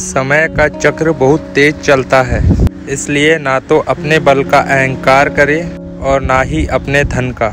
समय का चक्र बहुत तेज चलता है, इसलिए ना तो अपने बल का अहंकार करें और ना ही अपने धन का।